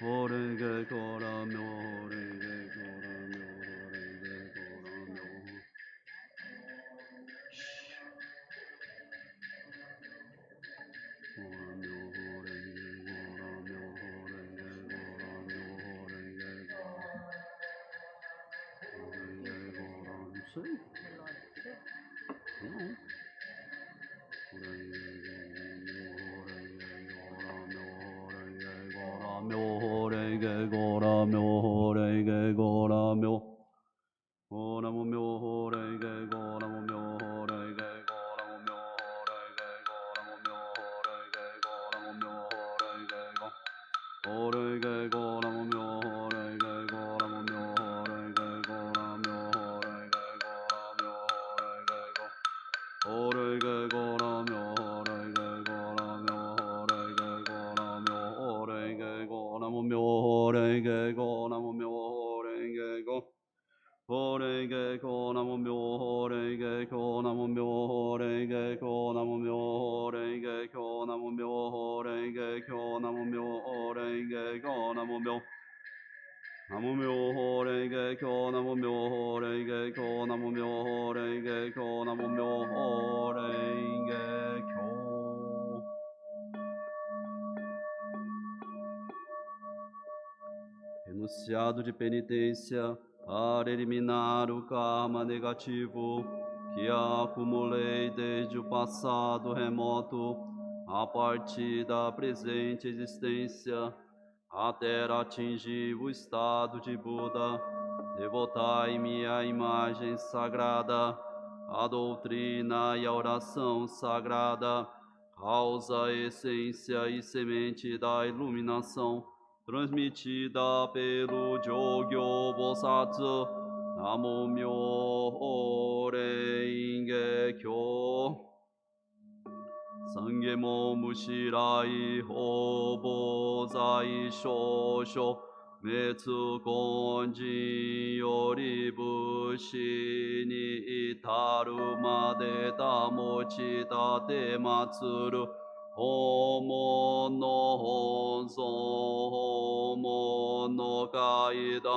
모르게 돌아며 오르 Enunciado de penitência para eliminar o karma negativo que acumulei desde o passado remoto a partir da presente existência até atingir o estado de Buda. Devotai-me à imagem sagrada, a doutrina e a oração sagrada, causa, essência e semente da iluminação transmitida pelo Jogyo Bosatsu. Namo Myo Renge Kyo. Sangemo Mushirai Hobozai Shosho. Metsu Konji Yori Bushi ni itaru made damochi date matsuru. おものほぞおものかいだ。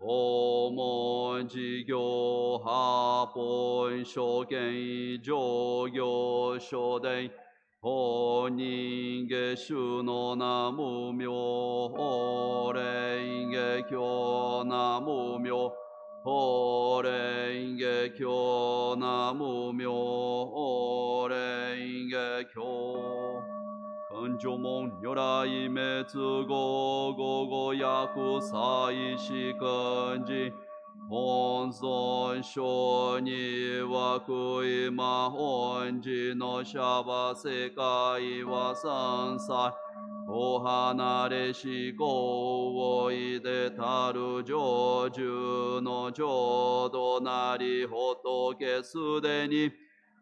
おもじぎょうはぽいしょけいじょうぎょうしょでい。おにんげしゅのなむみょおれんげきょなむみょおれんげきょなむみょ感情門如来滅後午後薬祭祀根治本尊書に枠今本寺のシャバ世界は三歳お離れし行をいでたる成就の浄土なり仏すでに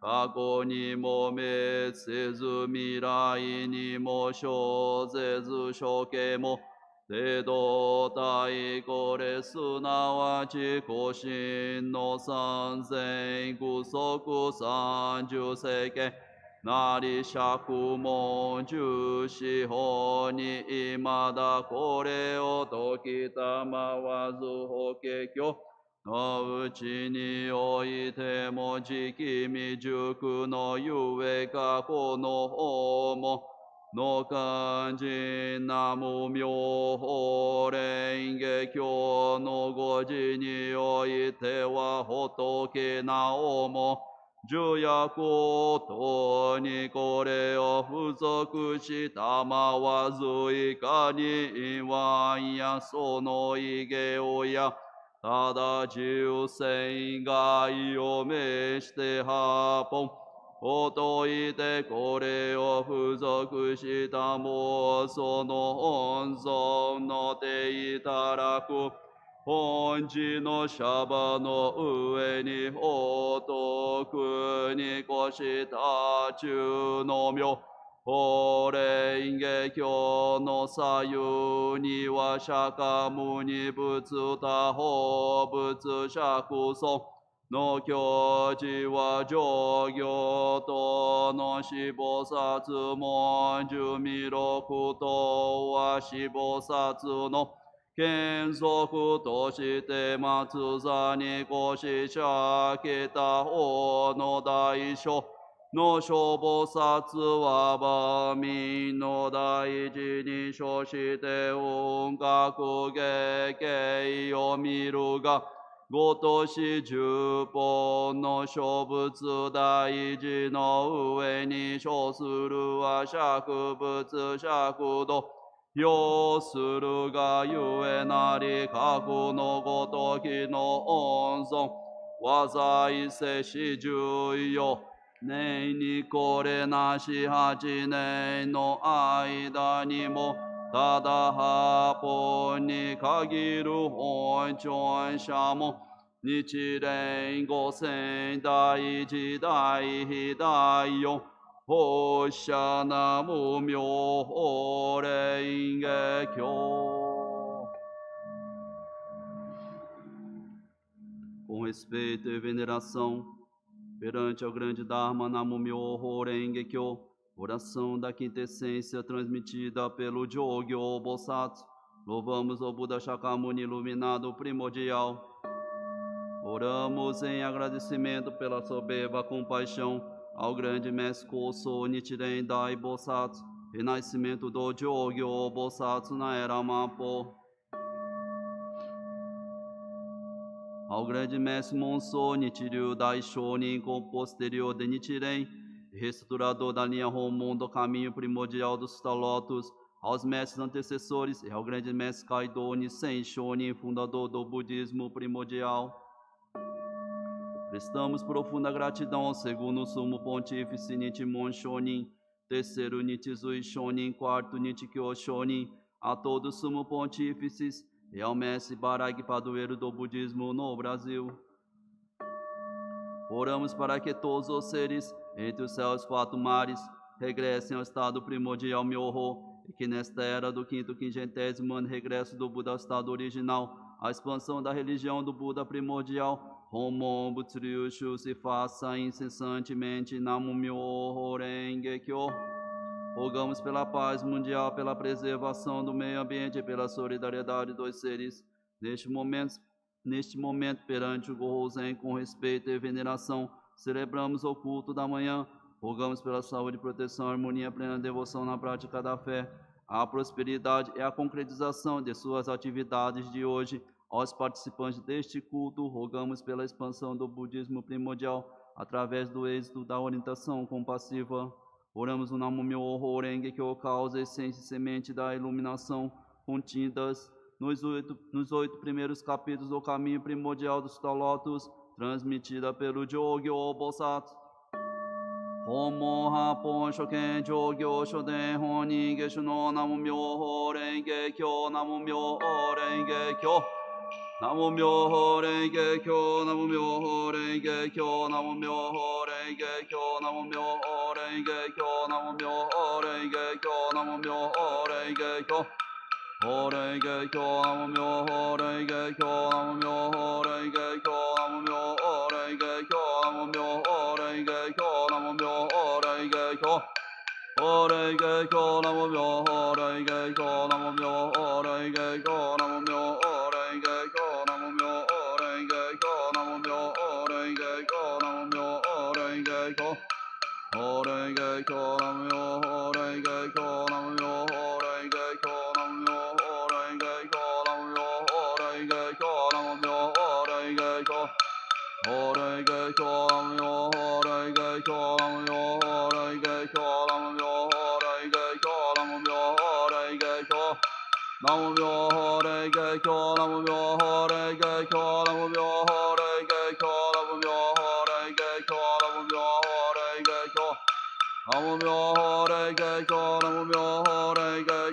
過去にも滅せず未来にも生ぜず処刑も帝道体これすなわち古神の三千具足三十世間なり釈問十四法に今だこれを時たまわず法華経。のうちにおいても時期未熟のゆえ過去の方もの漢字ナム妙法蓮華経の語字においては仏なおも重役とにこれを付属したまわずいかにわんやそのいげおやただ重戦外を召して八本ほといてこれを付属したもその本尊のていただく。本地のシャバの上に仏に越した中の妙。法蓮華経の左右には釈迦無二仏他法仏釈尊の境地は上行との死菩薩文殊弥勒とは死菩薩の。眷属として松座に越し者北方の大書の諸菩薩は万民の大事に処して音楽芸景を見るがごとし十本の諸仏大事の上に処するは釈仏釈度要するがゆえなり核のごときの温存災いせし十よ年にこれなし八年の間にもただ八本に限る本尊者も日蓮五千大一大非大四放射な無名法蓮華経 Com respeito e veneração perante ao grande Dharma Namu Myo Horenge Kyo, oração da quinta essência transmitida pelo Jogyo Bosatsu. Louvamos o Buda Shakyamuni iluminado primordial. Oramos em agradecimento pela soberba compaixão ao grande Mestre Koso Nichiren Dai Bosatsu, renascimento do Jogyo Bosatsu na era Mapo. Ao grande mestre Monso Nichiryu Dai Shonin com posterior de Nichiren, reestruturador da linha Romon do caminho primordial dos Talotos, aos mestres antecessores e ao grande mestre Kaido Nisen Shonin, fundador do budismo primordial. Prestamos profunda gratidão ao segundo sumo pontífice Nichimon Shonin, terceiro Nichizui Shonin, quarto Nichikyo Shonin, a todos os sumo pontífices e ao mestre Barag Padoeiro do budismo no Brasil. Oramos para que todos os seres, entre os céus quatro mares, regressem ao estado primordial Myoho, e que nesta era do quinto quingentésimo ano regresso do Buda ao estado original, a expansão da religião do Buda primordial, Homon Butsryushu se faça incessantemente Namu Myoho Renge Kyo. Rogamos pela paz mundial, pela preservação do meio ambiente e pela solidariedade dos seres. Neste momento, neste momento perante o Gohozen, com respeito e veneração, celebramos o culto da manhã. Rogamos pela saúde, proteção, harmonia, plena devoção na prática da fé, a prosperidade e a concretização de suas atividades de hoje. Aos participantes deste culto, rogamos pela expansão do budismo primordial através do êxito da orientação compassiva. Oramos o Namu Myoho Renge Kyo, causa, essência e semente da iluminação contidas nos oito, nos oito primeiros capítulos do caminho primordial dos Talotos, transmitida pelo Jogyo Bosatsu. Homo Hapon Shoken Jogyo Shoden Honi Geshu no Namu Myoho Renge Kyo Namu Myoho Renge Kyo Namu Myoho Renge Kyo Namu Myoho Renge Kyo Namu Myoho れげきょうなもみょうれげきょうなもみょうれげきょうなもみょうれげきょうほれげきょうなもみょうほれげきょうなもみょうほれげきょうなもみょうほれげきょうなもみょうほれげきょうなもみょうほれげきょうほれげきょうなもみょうほれげきょうなもみょうほれげきょうな Namu Myoho Renge Kyo Namu Myoho Renge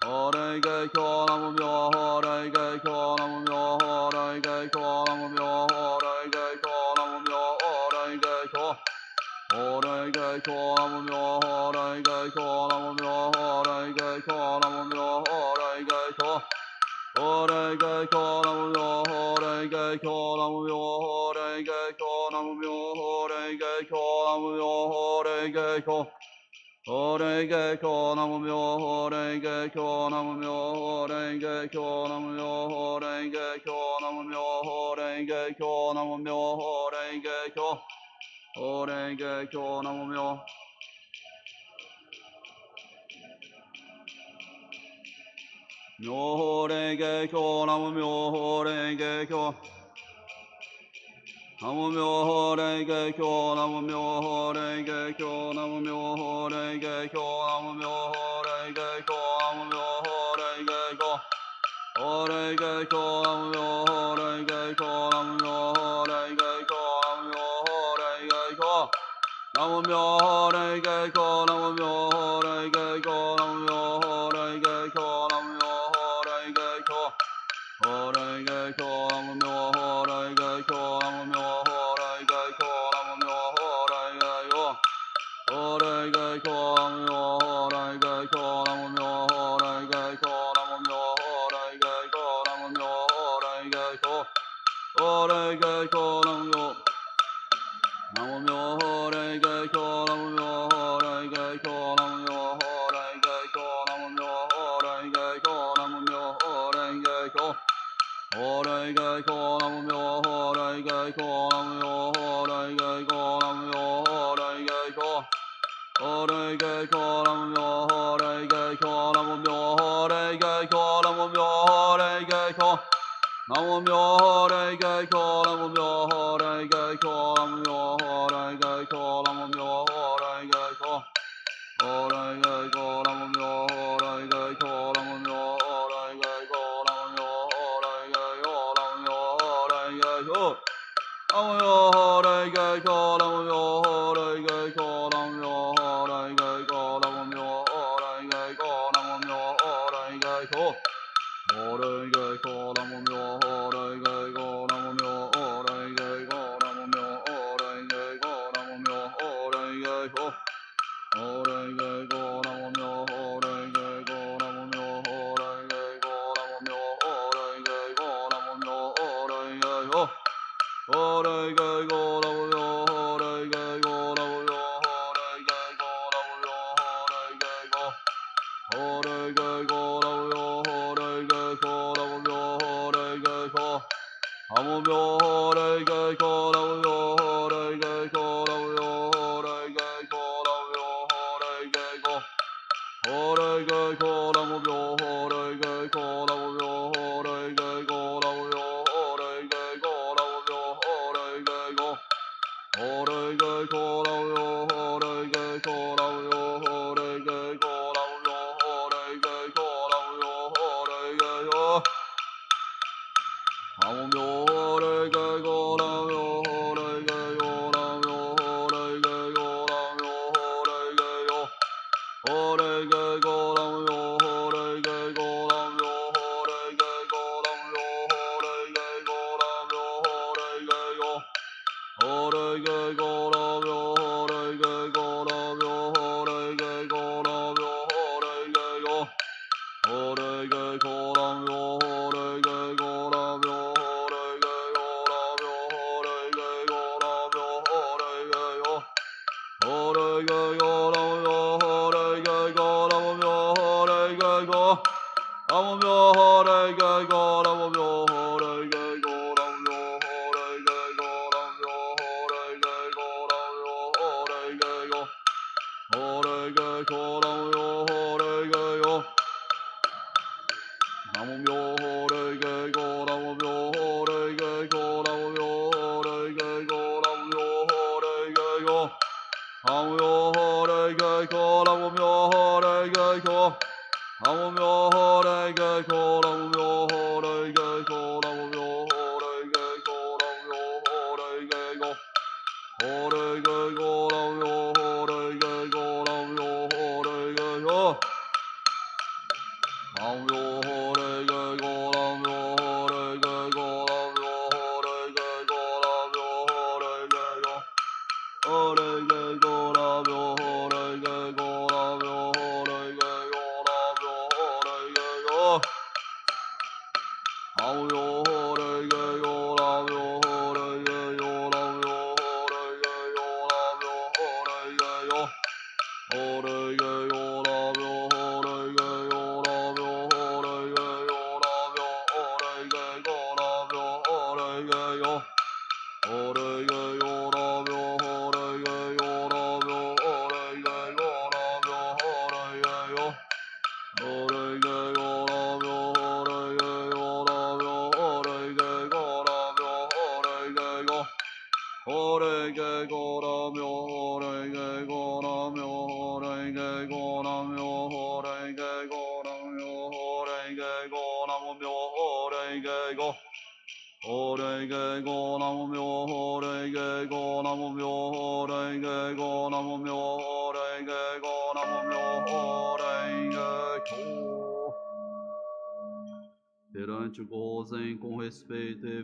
法雷盖乔那摩妙法雷盖乔那摩妙法雷盖乔那摩妙法雷盖乔那摩妙法雷盖乔法雷盖乔那摩妙法雷盖乔那摩妙法雷盖乔那摩妙法雷盖乔法雷盖乔那摩妙法雷盖乔那摩妙法雷盖乔那摩妙法雷盖乔那摩妙法雷盖乔 오래게 교나무며 오래게 교나무며 오래게 교나무며 오래게 교나무며 오래게 교나무며 오래게 교 오래게 교나무며. 묘호래게 교나무 묘호래게 교. 南无妙法雷给乔，南无妙法雷给乔，南无妙法雷给乔，南无妙法雷给乔，南无妙法雷给乔。法雷给乔，南无妙法雷给乔，南无妙法雷给乔，南无妙法雷给乔，南无妙法雷给乔，南无妙。来可啷哟，来该可啷哟，来该可，哦来该可啷哟，来该可啷我哟，来该可啷我哟，来该可，啷我哟，来该可啷我哟。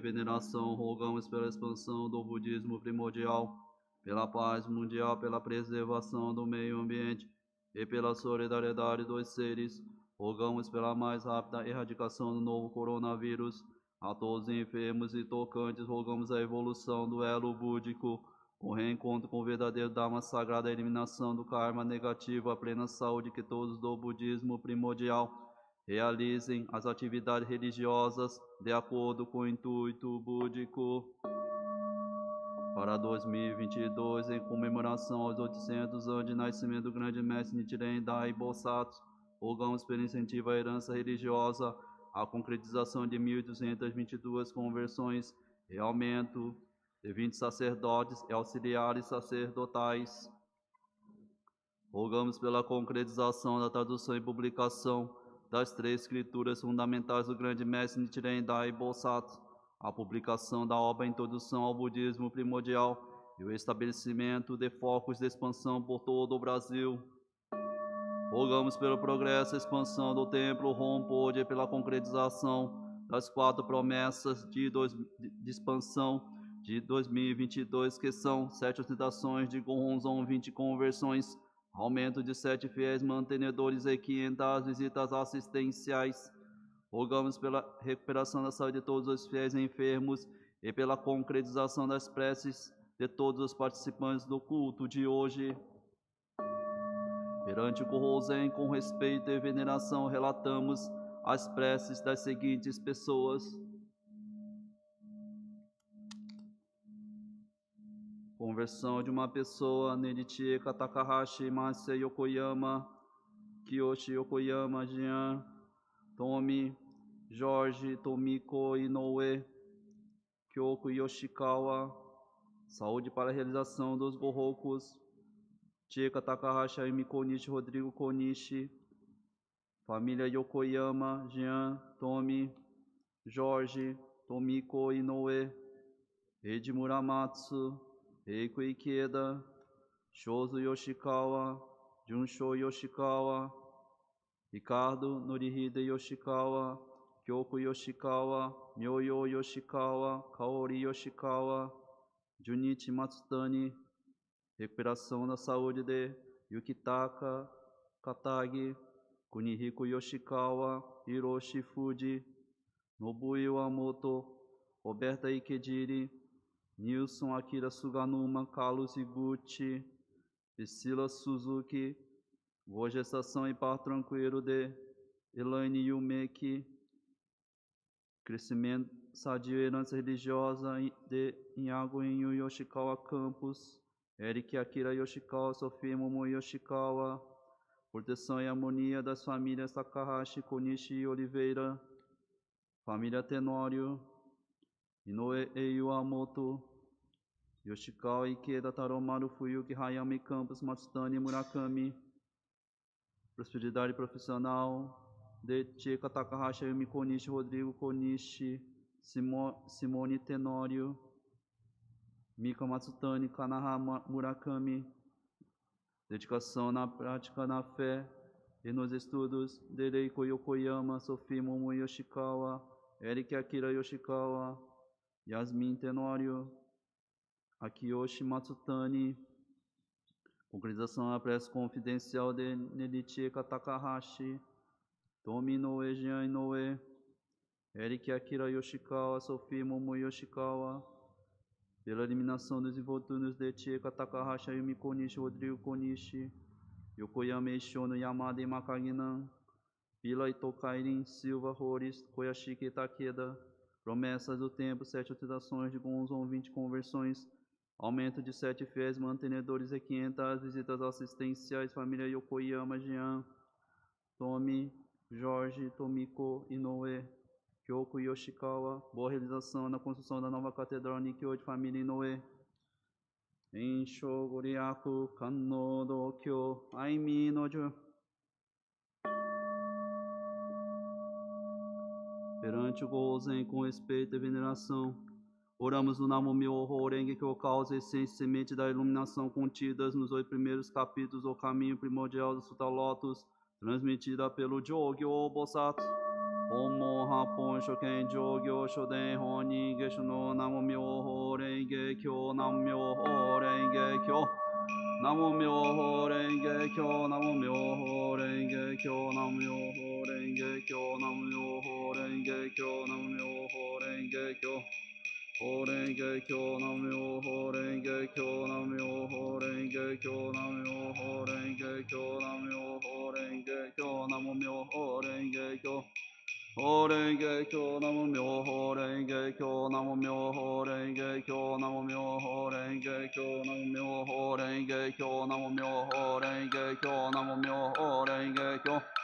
Veneração, rogamos pela expansão do budismo primordial, pela paz mundial, pela preservação do meio ambiente e pela solidariedade dos seres. Rogamos pela mais rápida erradicação do novo coronavírus. A todos os enfermos e tocantes, rogamos a evolução do elo búdico, o reencontro com o verdadeiro Dharma sagrado, a eliminação do karma negativo, a plena saúde que todos do budismo primordial realizem as atividades religiosas de acordo com o intuito búdico. Para 2022, em comemoração aos 800 anos de nascimento do grande mestre Nichiren Dai Bosatsu, rogamos pelo incentivo à herança religiosa, a concretização de 1.222 conversões e aumento de 20 sacerdotes e auxiliares sacerdotais. Rogamos pela concretização da tradução e publicação das três escrituras fundamentais do grande mestre Nichiren Dai Bosatsu, a publicação da obra Introdução ao Budismo Primordial e o estabelecimento de focos de expansão por todo o Brasil. Rogamos pelo progresso e expansão do Templo Rompode e pela concretização das quatro promessas de, dois, de expansão de 2022, que são sete ostentações de Gonzon, 20 conversões, aumento de sete fiéis mantenedores e 500 visitas assistenciais. Rogamos pela recuperação da saúde de todos os fiéis enfermos e pela concretização das preces de todos os participantes do culto de hoje. Perante o Corrozen, com respeito e veneração, relatamos as preces das seguintes pessoas. Conversão de uma pessoa, Nerichie Takahashi Masya Yokoyama, Kiyoshi Yokoyama Jian, Tomi, Jorge Tomiko Inoue, Kyoko Yoshikawa, saúde para a realização dos Gohokos, Chika Takahashi Aimi Konishi Rodrigo Konishi, família Yokoyama, Jean, Tomi, Jorge, Tomiko Inoue, Eiji Muramatsu, Eiko Ikeda, Shozo Yoshikawa, Junsho Yoshikawa, Ricardo Norihide Yoshikawa, Kyoko Yoshikawa, Myoyo Yoshikawa, Kaori Yoshikawa, Junichi Matsutani, recuperação da saúde de Yukitaka Katagi, Kunihiko Yoshikawa, Hiroshi Fuji, Nobuo Iwamoto, Roberta Ikediri, Nilson Akira Suganuma, Carlos Iguchi, Priscila Suzuki, Gestação e Par Tranquilo de Elaine Yumeki, Crescimento Sadio e Herança Religiosa de Inhago Enyu Yoshikawa Campus, Eric Akira Yoshikawa, Sofia Momo Yoshikawa, Proteção e Harmonia das Famílias Takahashi Konishi Oliveira, Família Tenório, Inoue Eiwamoto, Yoshikawa Ikeda Taromaru Fuyuki Hayami Campos Matsutani Murakami, Prosperidade Profissional, de Chika Takahashi Ayumi Konishi, Rodrigo Konishi, Simo, Simone Tenório, Mika Matsutani, Kanaha Murakami, dedicação na prática na fé e nos estudos, Dereiko Yokoyama, Sofia Momo Yoshikawa, Eric Akira Yoshikawa, Yasmin Tenório, Akiyoshi Matsutani, concretização da prece confidencial de Nelichika Takahashi, Tomi Inoue Jean Inoue, Eric Akira Yoshikawa, Sofia Momo Yoshikawa, pela eliminação dos infortúnios de Chika Takahashi Ayumi Konishi, Rodrigo Konishi, Yokoyama Ishono Yamada e Makaginan, Pila Itokairin, Silva Rores, Koyashiki Takeda, promessas do tempo, sete utilizações de Gonzon, 20 conversões, aumento de sete fiéis mantenedores e 500 visitas assistenciais, família Yokoyama, Jean, Tomi, Jorge, Tomiko, Inoue, Kyoko Yoshikawa, boa realização na construção da nova catedral Nikyo de família Inoue. Ensho Goriaku Kanno Dokyo Aimi Nojo perante o gozen com respeito e veneração. Oramos no Namo Myoho Renge Kyo, causa, essência e semente da iluminação contidas nos oito primeiros capítulos do caminho primordial do Sutta Lotus, transmitida pelo Jogyo Bosatsu. Omo Hapon Shoken Jogyo Shoden Honi Gesho no Namo Myoho Renge Kyo, Namo Myoho Renge Kyo. Namo Myoho Renge Kyo, Namo Myoho Renge Kyo, Namo Myoho Renge Kyo, Namo Myoho 経南無法蓮華経法蓮華経南無法蓮華経南無法蓮華経南無法蓮華経南無法蓮華経南無法蓮華経法蓮華経南無妙法蓮華経南妙法蓮華経南妙法蓮華経南妙法蓮華経南妙法蓮華経南妙法蓮華経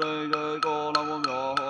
Horenge kyo namo myo horenge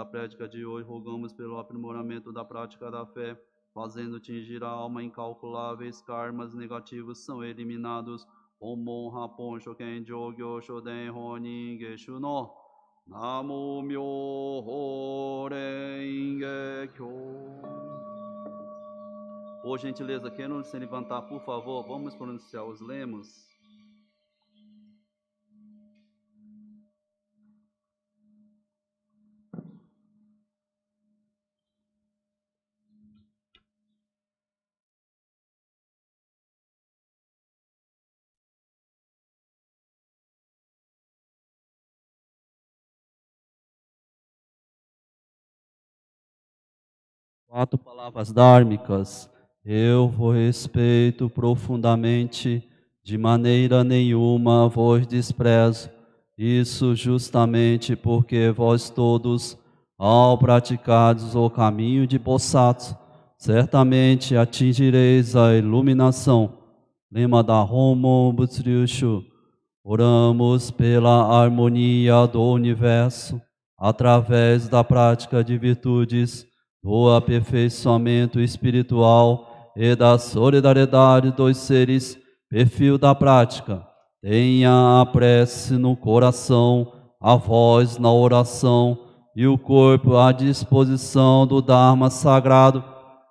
da prática de hoje, rogamos pelo aprimoramento da prática da fé, fazendo tingir a alma incalculáveis karmas negativos são eliminados. Omon Hapon Shoken Jogyo Shoden Honin Geshu no Namo Myoho Renge Kyo. Por gentileza, quem não se levantar, por favor, vamos pronunciar os lemos. Quatro palavras dármicas. Eu vos respeito profundamente, de maneira nenhuma vos desprezo. Isso justamente porque vós todos, ao praticardes o caminho de Bossato, certamente atingireis a iluminação. Lema da Homo Butsryushu. Oramos pela harmonia do universo, através da prática de virtudes do aperfeiçoamento espiritual e da solidariedade dos seres, perfil da prática. Tenha a prece no coração, a voz na oração e o corpo à disposição do Dharma sagrado.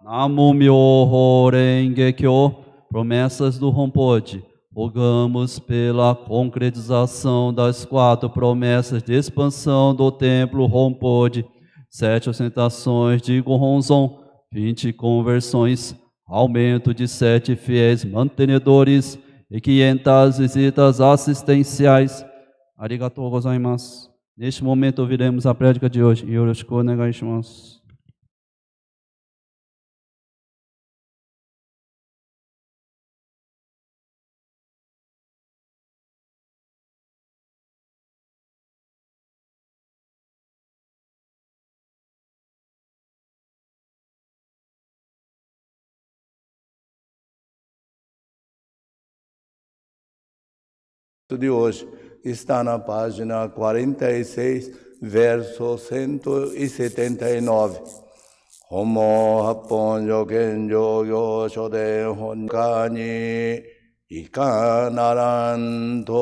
Namo Myoho Renge Kyo, promessas do Rompode. Rogamos pela concretização das quatro promessas de expansão do templo Rompode sete ostentações de Goronzon, vinte conversões, aumento de sete fiéis mantenedores e quinhentas visitas assistenciais. Arigatou gozaimasu. Neste momento ouviremos a prédica de hoje. Yoroshiku onegai shimasu. De hoje está na página 46, verso 179. Homo hapon yogen yo shoden honkani ikanaranto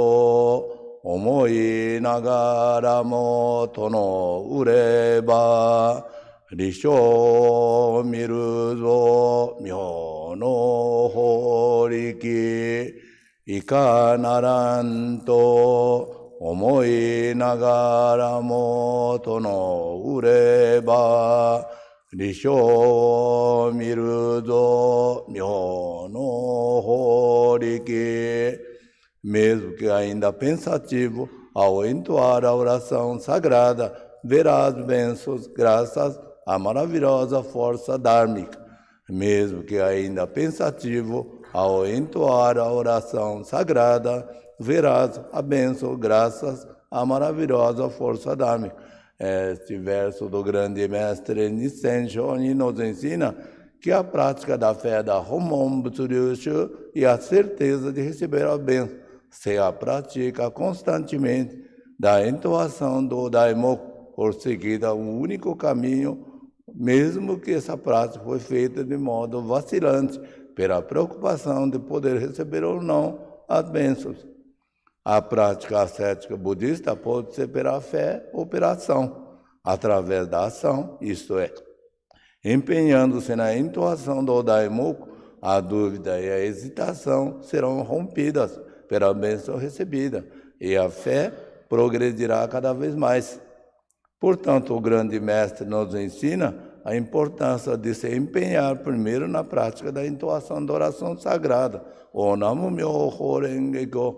omoi nagara mo tono ureba risho miru zo myo no horiki いかならんと思いながらもとのうれば理想見るぞ妙の法力 mesmo que ainda pensativo ao entoar a oração sagrada, verás bênçãos graças à maravilhosa força dármica. Mesmo que ainda pensativo ao entoar a oração sagrada, verás a bênção graças à maravilhosa força dharma. Este verso do grande mestre Nissen Shoni nos ensina que a prática da fé da Homom Butsuryushu e a certeza de receber a bênção se a pratica constantemente da entoação do Daimoku, por seguida um único caminho, mesmo que essa prática foi feita de modo vacilante, pela preocupação de poder receber ou não as bênçãos. A prática ascética budista pode ser pela fé ou pela ação, através da ação, isto é, empenhando-se na intuação do Daimoku, a dúvida e a hesitação serão rompidas pela bênção recebida e a fé progredirá cada vez mais. Portanto, o grande mestre nos ensina a importância de se empenhar primeiro na prática da entoação da oração sagrada. O Namo Myoho Renge Kyo.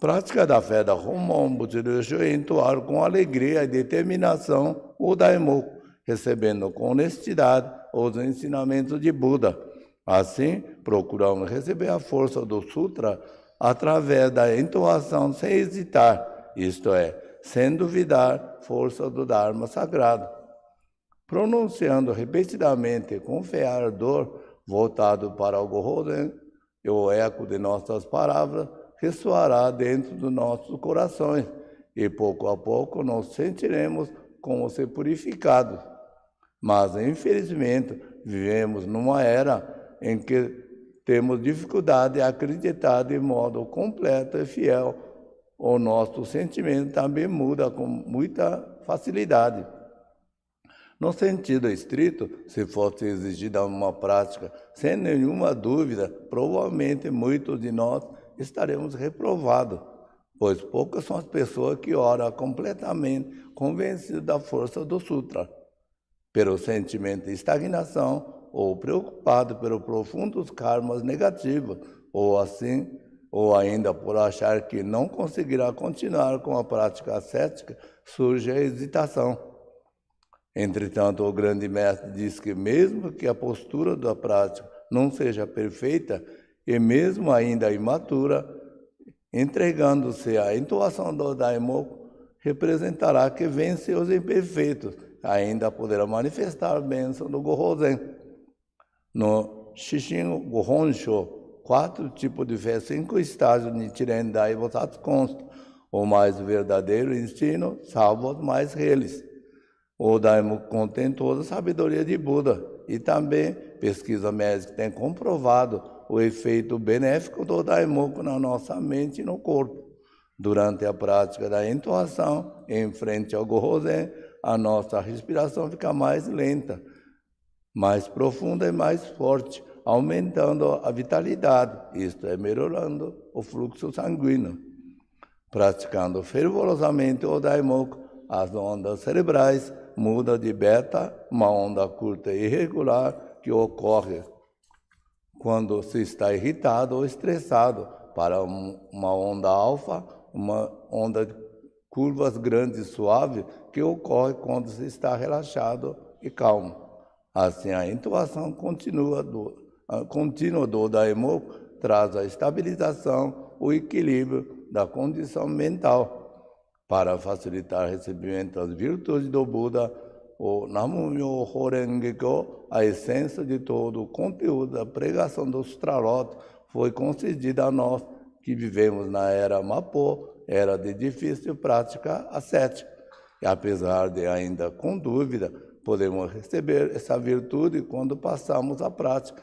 Prática da fé da Homon Butsuryushu é entoar com alegria e determinação o Daimoku, recebendo com honestidade os ensinamentos de Buda. Assim, procuramos receber a força do Sutra através da entoação sem hesitar, isto é, sem duvidar, força do Dharma sagrado pronunciando repetidamente com fé ardor voltado para o Gohoden, e o eco de nossas palavras ressoará dentro dos nossos corações, e pouco a pouco nos sentiremos como ser purificado. Mas, infelizmente, vivemos numa era em que temos dificuldade de acreditar de modo completo e fiel. O nosso sentimento também muda com muita facilidade. No sentido estrito, se fosse exigida uma prática, sem nenhuma dúvida, provavelmente muitos de nós estaremos reprovados, pois poucas são as pessoas que oram completamente convencidas da força do Sutra. Pelo sentimento de estagnação ou preocupado pelos profundos karmas negativos, ou assim, ou ainda por achar que não conseguirá continuar com a prática ascética, surge a hesitação. Entretanto, o grande mestre diz que, mesmo que a postura da prática não seja perfeita, e mesmo ainda imatura, entregando-se à intuação do Daimoku, representará que vence os imperfeitos, ainda poderá manifestar a bênção do Gohozen. No Shishin Gohonsho, quatro tipos de fé, cinco estágios de Nichiren Dai Bosatsu constam, o mais verdadeiro ensino, salvo os mais reles. O Daimo contém toda a sabedoria de Buda e também pesquisa médica tem comprovado o efeito benéfico do Daimoku na nossa mente e no corpo. Durante a prática da entoação, em frente ao Gohozen, a nossa respiração fica mais lenta, mais profunda e mais forte, aumentando a vitalidade, isto é, melhorando o fluxo sanguíneo. Praticando fervorosamente o Daimoku, as ondas cerebrais muda de beta, uma onda curta e irregular que ocorre quando se está irritado ou estressado, para uma onda alfa, uma onda de curvas grandes e suaves que ocorre quando se está relaxado e calmo. Assim, a intuação continua do, contínua do Daimoku traz a estabilização, o equilíbrio da condição mental para facilitar o recebimento das virtudes do Buda, o Namumyo Horengekyo, a essência de todo o conteúdo da pregação do Sutralot, foi concedida a nós que vivemos na era Mapô, era de difícil prática ascética. E apesar de ainda com dúvida, podemos receber essa virtude quando passamos a prática.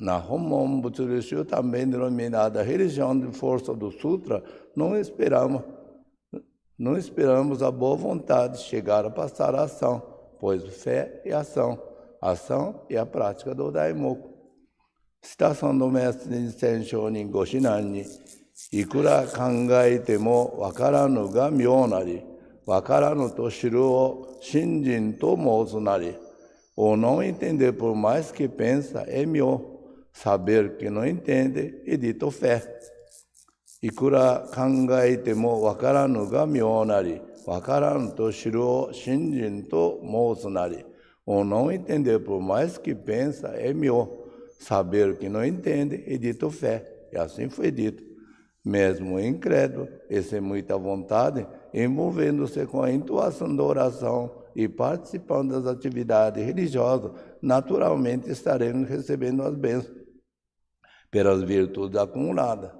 Na Homom Butsurishu, também denominada religião de força do Sutra, não esperamos não esperamos a boa vontade chegar a passar a ação, pois fé é ação, ação é a prática do daimoku. Citação do mestre Nissen Shonin Goshinani, Ikura kangaite wakaranu ga myo wakaranu to shiru o shinjin to mozu. O não entender por mais que pensa é myo, saber que não entende é dito fé. いくら考えてもわからぬが妙なり、わからぬと知るを信心と申すなり。Ou não entender por mais que pensa é meu. Saber o que não entende é dito fé. E assim foi dito. Mesmo incrédulo e sem muita vontade, envolvendo-se com a intuação da oração e participando das atividades religiosas, naturalmente estaremos recebendo as bênçãos pelas virtudes acumuladas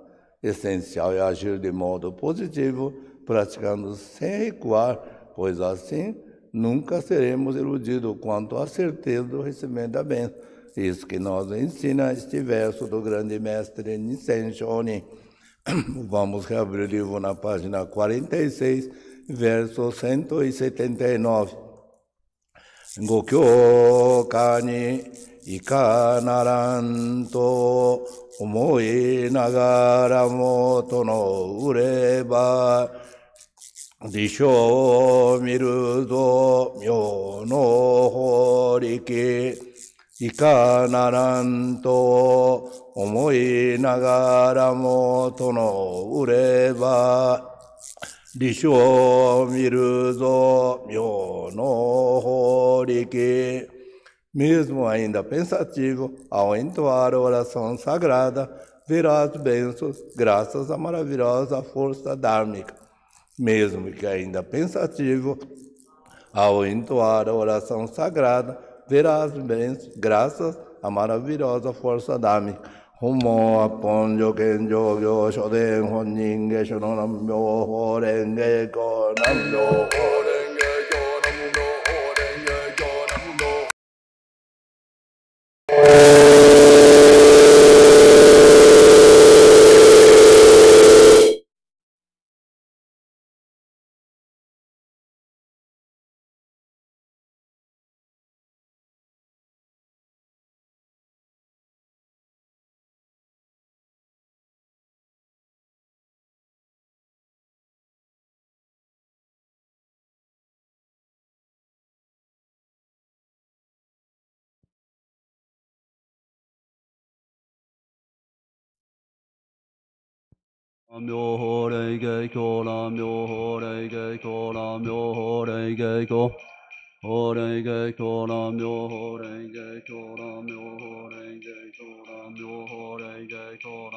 essencial é agir de modo positivo, praticando sem recuar, pois assim nunca seremos iludidos quanto à certeza do recebimento da bênção. Isso que nos ensina este verso do grande mestre Nissen Shonin. Vamos reabrir o livro na página 46, verso 179. Gokyo Kani いかならんと思いながらもとの売れば辞書を見るぞ妙の法力いかならんと思いながらもとの売れば 리쇼 미르조 묘노 호리케 Mesmo ainda pensativo, ao entoar a oração sagrada, verá as bênçãos graças à maravilhosa força dármica. Mesmo que ainda pensativo, ao entoar a oração sagrada, verá as bênçãos graças à maravilhosa força dármica. 本門圧本助見上行所伝本人下書の南明法蓮華経南明法蓮 Myoho Renge Kyo, Lam Myoho Renge Kyo, Lam Myoho Renge Kyo. Ho Renge Kyo, Lam Myoho Renge Kyo, Lam Myoho Renge Kyo, Lam Myoho Renge Kyo,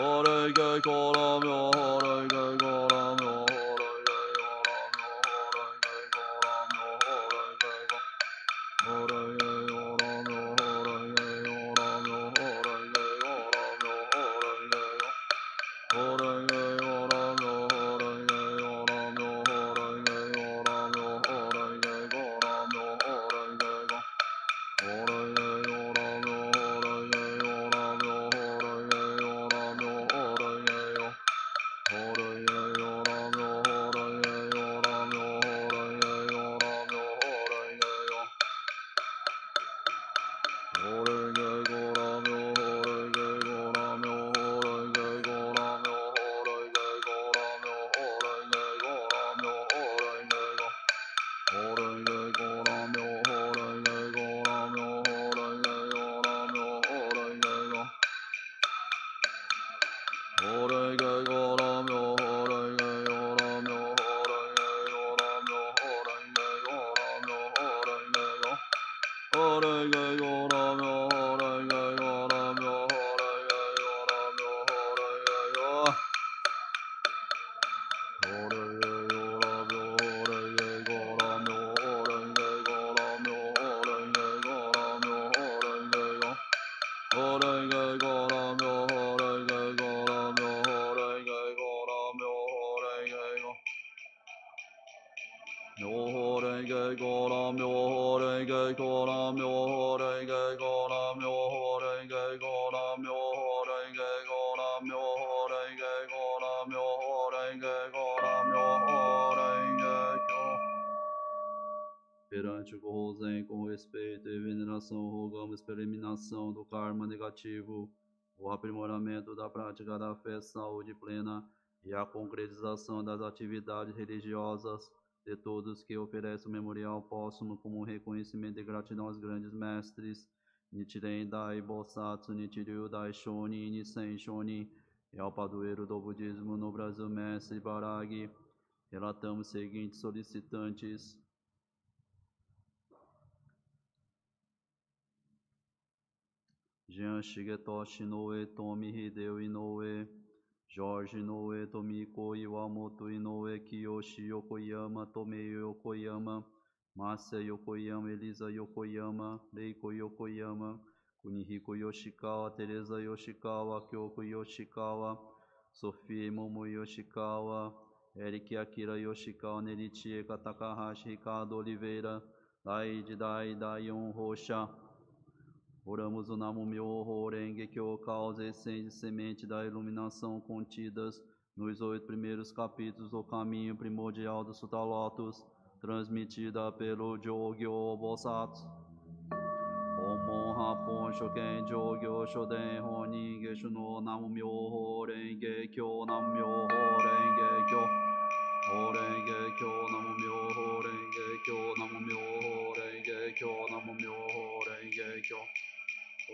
れいけからみょうれいけから Perante o Gozen, com respeito e veneração, rogamos pela eliminação do karma negativo, o aprimoramento da prática da fé, saúde plena e a concretização das atividades religiosas de todos que oferecem o memorial póstumo como reconhecimento e gratidão aos grandes mestres, Nichiren Dai Bosatsu, Nichiryu Dai Shonin, Nisen Shonin, é o padroeiro do budismo no Brasil, mestre Baragi, Relatamos os seguintes solicitantes. Jean Shigetoshi Noe, Tomi Hideo Inoue, Jorge Noe, Tomiko Iwamoto Inoue, Kiyoshi Yokoyama, Tomei Yokoyama, Márcia Yokoyama, Elisa Yokoyama, Leiko Yokoyama, Kunihiko Yoshikawa, Teresa Yoshikawa, Kyoko Yoshikawa, Sofia Momo Yoshikawa, Eric Akira Yoshikawa, Nerichi Eka Takahashi, Ricardo Oliveira, Daide Dai Daion Rocha. Oramos o Namu Myoho Renge Kyo, causa essência semente da iluminação contidas nos oito primeiros capítulos do caminho primordial do Sutra Lotus, transmitida pelo Jogyo Bosatsu. Omon Hapon Shoken Jogyo Shoden Honin Geshu no Namu Myoho Renge Kyo, Namu Myoho Renge Kyo. Orenge Kyo, Namu Myoho Renge Kyo, Namu Myoho Renge Kyo, Namu Myoho Renge Kyo.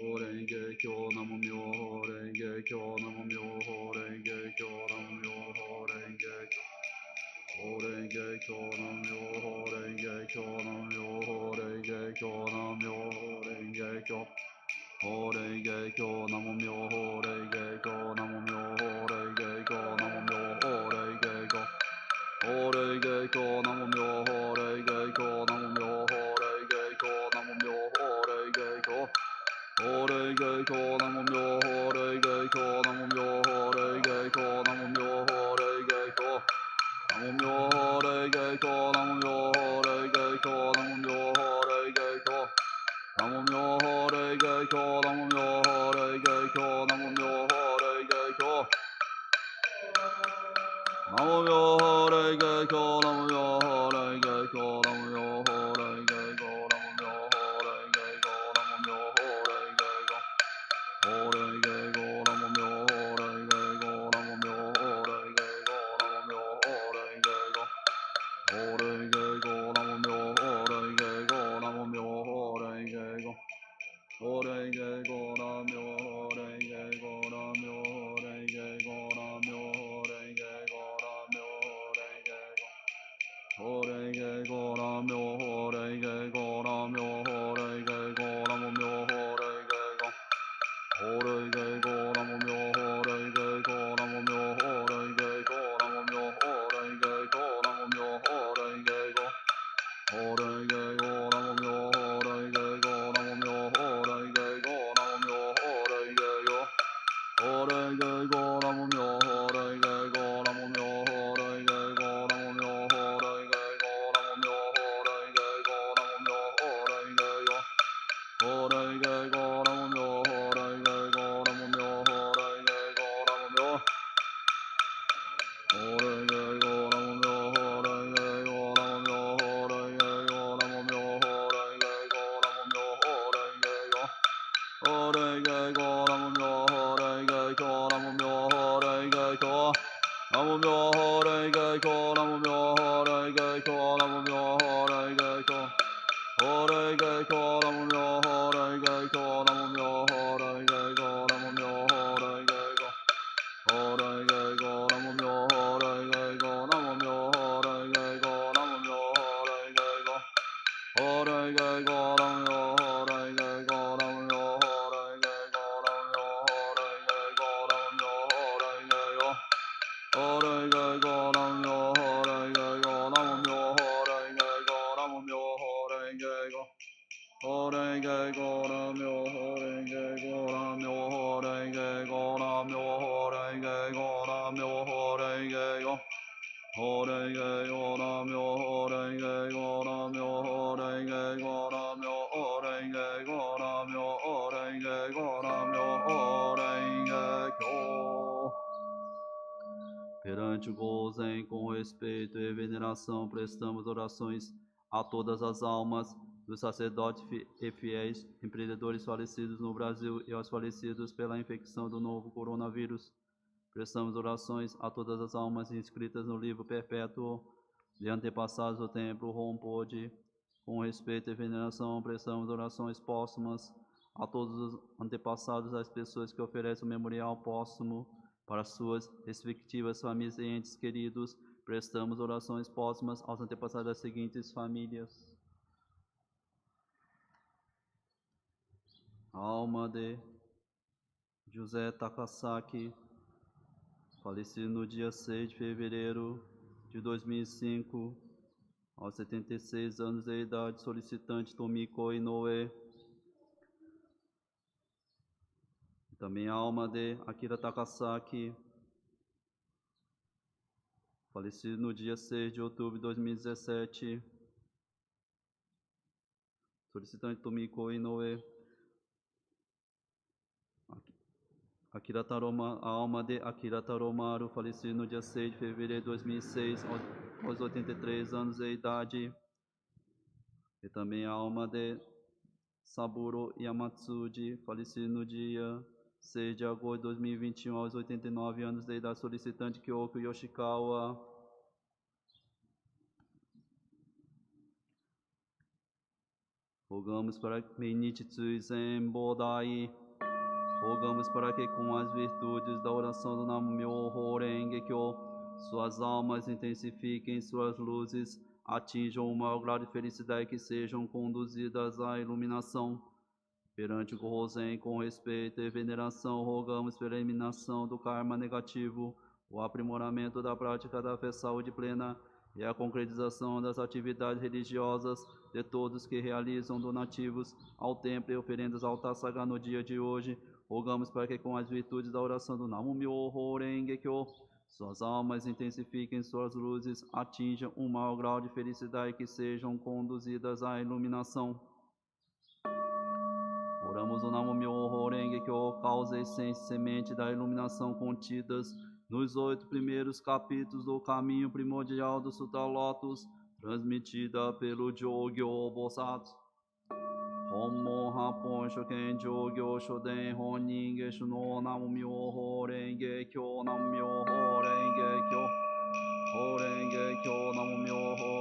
Orenge Kyo, Namu Myoho Renge Kyo, Namu Myoho Renge Kyo, Namu Myoho Renge Kyo. Orenge Kyo, Namu Myoho Renge Kyo, Namu Myoho Renge respeito e veneração, prestamos orações a todas as almas dos sacerdotes e fiéis, empreendedores falecidos no Brasil e aos falecidos pela infecção do novo coronavírus. Prestamos orações a todas as almas inscritas no livro perpétuo de antepassados do templo Rompode. Com respeito e veneração, prestamos orações póstumas a todos os antepassados das pessoas que oferecem o memorial póstumo para suas respectivas famílias e entes queridos. Prestamos orações póstumas aos antepassados das seguintes famílias. Alma de José Takasaki, falecido no dia 6 de fevereiro de 2005, aos 76 anos de idade, solicitante Tomiko Inoue. Também a alma de Akira Takasaki, falecido no dia 6 de outubro de 2017. Solicitante Tomiko Inoue. Akira Taroma, a alma de Akira Taromaru, falecido no dia 6 de fevereiro de 2006, aos- aos 83 anos de idade. E também a alma de Saburo Yamatsuji, falecido no dia 6 de agosto de 2021, aos 89 anos de idade, solicitante Kyoko Yoshikawa. Rogamos para que Meinichi Tsuisen Bodai. Rogamos para que com as virtudes da oração do Nam-myoho Renge-kyo, suas almas intensifiquem suas luzes, atinjam o maior grau de felicidade e que sejam conduzidas à iluminação. Perante o Gozen, com respeito e veneração, rogamos pela eliminação do karma negativo, o aprimoramento da prática da fé saúde plena e a concretização das atividades religiosas de todos que realizam donativos ao templo e oferendas ao altar sagrado no dia de hoje. Rogamos para que com as virtudes da oração do Namu Myoho Renge Kyo, suas almas intensifiquem suas luzes, atinjam um maior grau de felicidade e que sejam conduzidas à iluminação. O Namu Myoho Renge Kyo, causa, essência semente da iluminação contidas nos oito primeiros capítulos do caminho primordial do Sutra Lotus, transmitida pelo Jogyo Bosatsu. Homo Hapon Shoken Jogyo Shoden Honin Geshu no Namu Myoho Renge Kyo Namu Myoho Renge Kyo Horenge Kyo Namu Myoho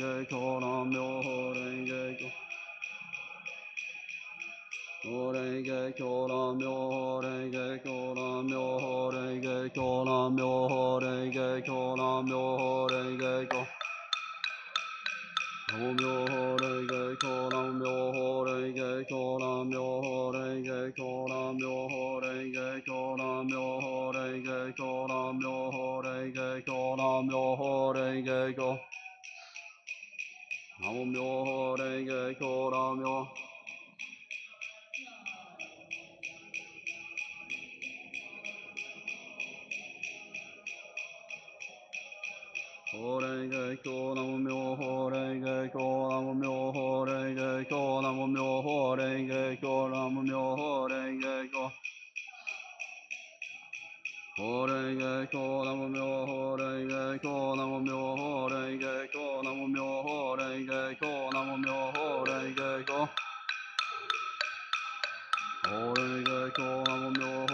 게 교남 묘호랭게 교호랭게 교남 묘호랭게 교남 묘호랭게 교남 묘호랭게 교남 묘호랭게 교 묘호랭게 교남 묘호랭게 교남 묘호랭게 교남 묘호랭게 교남 묘호랭게 교남 묘호랭게 교남 묘호랭게 교 myoho renge kyo ra myoho. Horenge kyo namo myo horenge kyo namo myo horenge kyo namo myo horenge kyo namo myo horenge kyo Horenge namo myo horenge kyo namo myo horenge 俺が行こうはもう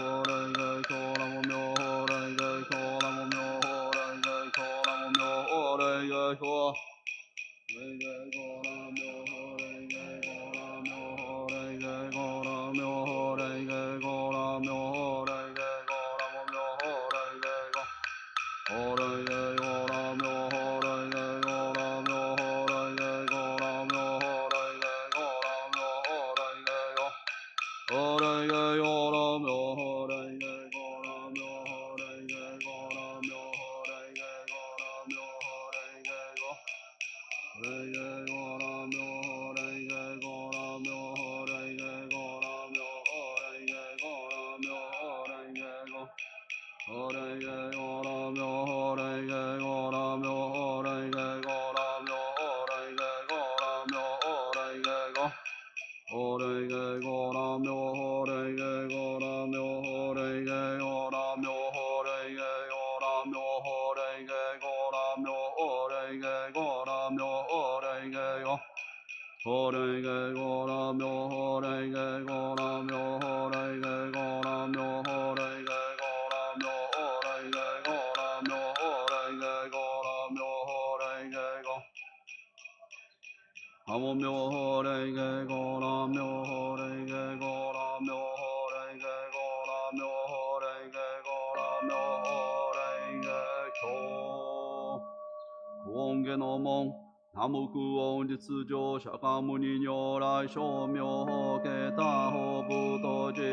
目音実上釈迦牟尼如来称名法華大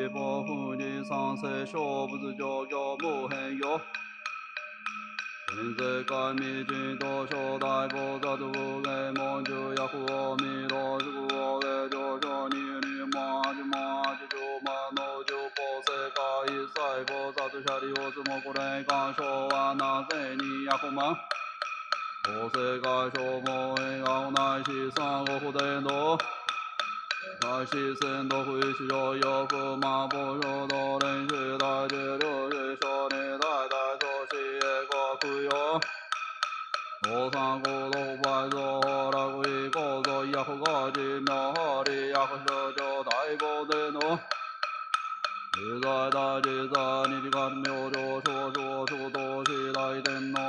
法不三世仏無変よ人人と小大菩薩無芸文殊薬王弥陀宿まじじ十万の十法世界一切菩薩舎利オスもこれが昭なぜに百万世界消防縁が同じ三国不伝道大四戦道不一上洋風魔法衝動練習大十両優勝に大大都市へくよ五三五六倍増楽一構造ヤフガジ妙ハリヤフ大五で六自在大自在二時間明星少々諸動士大天皇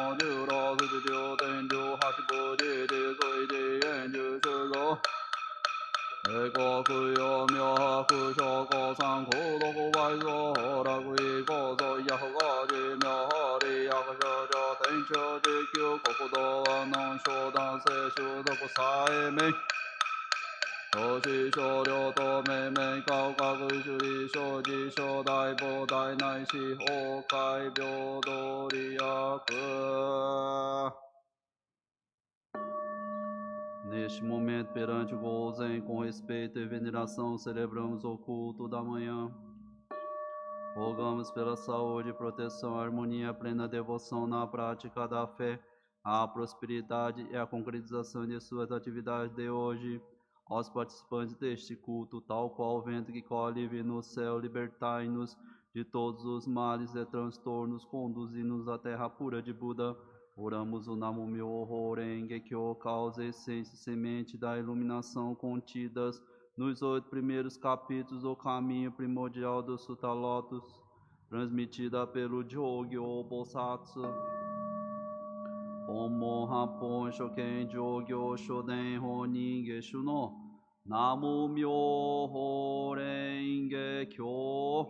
帝国陽明白小高三高六倍蔵法楽位高増薬が寿命法理薬少女天長地久国道は難所男性修毒催眠投資少量と命名高額主理小事小大膨大内視崩壊平等利益 Neste momento, perante o Gozen, com respeito e veneração, celebramos o culto da manhã. Rogamos pela saúde, proteção, harmonia, plena devoção na prática da fé, a prosperidade e a concretização de suas atividades de hoje. Aos participantes deste culto, tal qual o vento que colhe no céu, libertai-nos de todos os males e transtornos, conduzi-nos à terra pura de Buda. Oramos o Namo Myoho Renge Kyo, causa, essência e semente da iluminação contidas nos oito primeiros capítulos do caminho primordial do Sutta Lotus, transmitida pelo Jogyo Bosatsu. Omo Hapon Shoken Jogyo Shoden Honin Geshu no Namo Myoho Renge Kyo.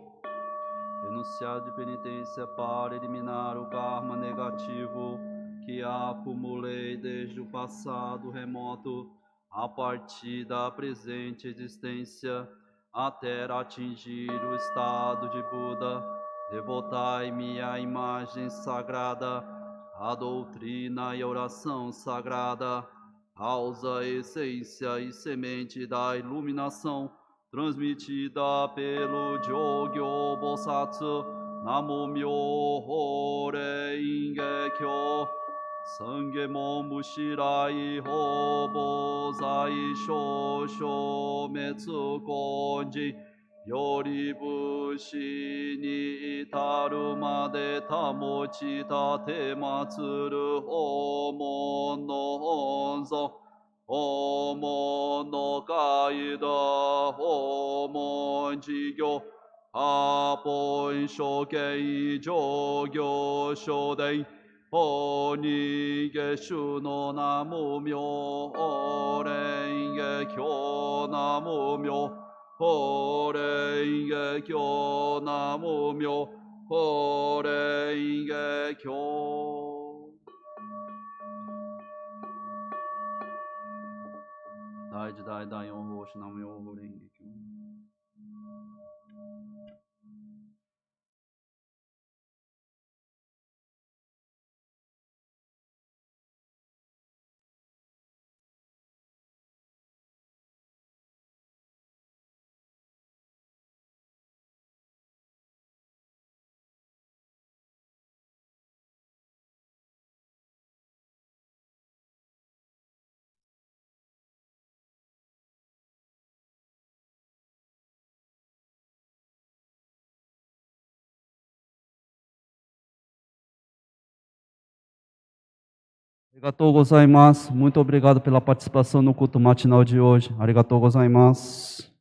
Enunciado de penitência para eliminar o karma negativo que acumulei desde o passado remoto a partir da presente existência até atingir o estado de Buda. Devotai-me à imagem sagrada, à doutrina e oração sagrada, causa, essência e semente da iluminação transmitida pelo Jogyo Bosatsu Namo Myoho Renge Kyo 三下門無らい法防在所消滅根治より武士に至るまで保ち立て祭る訪問の本尊訪問の会だ訪問事業アポン諸経上行書伝おにげしゅのなもみょおれんげきょなむみょおれんげきょなむみょおれんげきょ大四法師ン Arigatou gozaimasu. Muito obrigado pela participação no culto matinal de hoje. Arigatou gozaimasu.